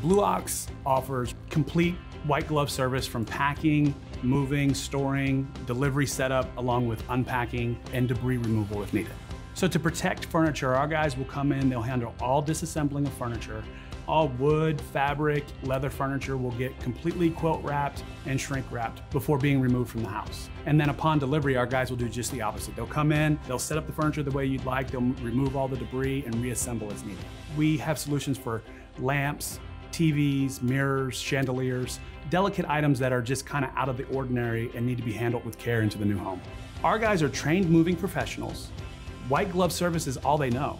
Blue Ox offers complete white glove service from packing, moving, storing, delivery setup, along with unpacking and debris removal if needed. So to protect furniture, our guys will come in, they'll handle all disassembling of furniture. All wood, fabric, leather furniture will get completely quilt wrapped and shrink wrapped before being removed from the house. And then upon delivery, our guys will do just the opposite. They'll come in, they'll set up the furniture the way you'd like, they'll remove all the debris and reassemble as needed. We have solutions for lamps, TVs, mirrors, chandeliers, delicate items that are just kind of out of the ordinary and need to be handled with care into the new home. Our guys are trained moving professionals. White glove service is all they know.